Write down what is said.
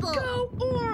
people. Go or